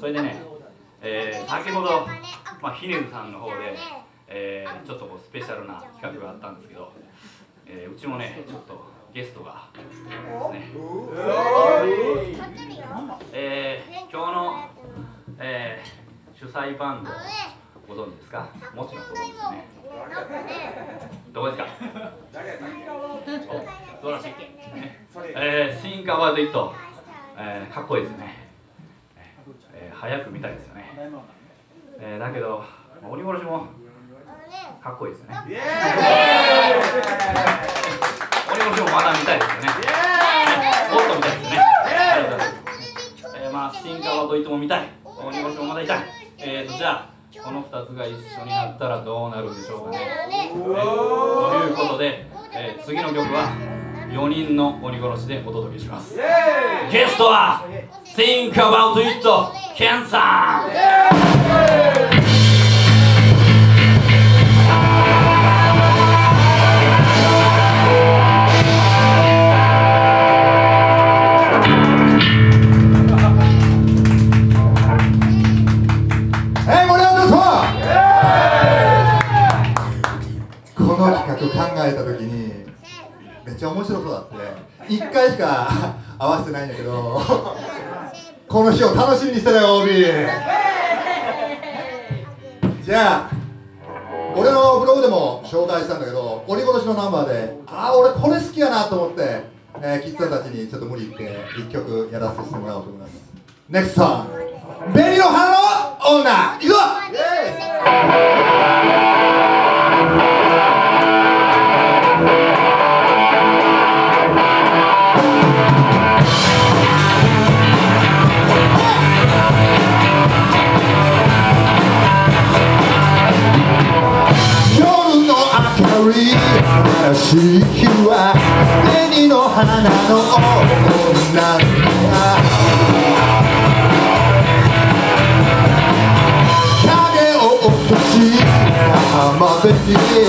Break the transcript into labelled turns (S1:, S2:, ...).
S1: それでね、えー、先ほど、まあ、ヒネズさんの方で、えー、ちょっとこうスペシャルな企画があったんですけど、えー、うちもねちょっとゲストがですね、えー、今日の、えー、主催バンドご存知ですか？もちろんご存知ですね。どこですか？お素晴らしい、えー、シンカーワードイット、えー、かっこいいですね、えー、早く見たいですよね、えー、だけど鬼殺しもかっこいいですよね。鬼殺しもまだ見たいですよね。もっと見たいですよね。えー、まあシンカーワードイットも見たい。鬼殺しもまだ見たい。えーとじゃあこの2つが一緒になったらどうなるんでしょうかね。えー、ということで、えー、次の曲は4人の鬼殺しでお届けします。ゲストは Think About It ケンさん。
S2: えた時にめっちゃ面白そうだって。1回しか合わせてないんだけど。この日を楽しみにしてたよ OB じゃあ俺のブログでも紹介したんだけど鬼殺しのナンバーでああ俺これ好きやなと思って、えー、キッズたちにちょっと無理言って1曲やらせてもらおうと思います。NEXT song 紅の花の女。地球は紅の花の女。影を落とし浜辺に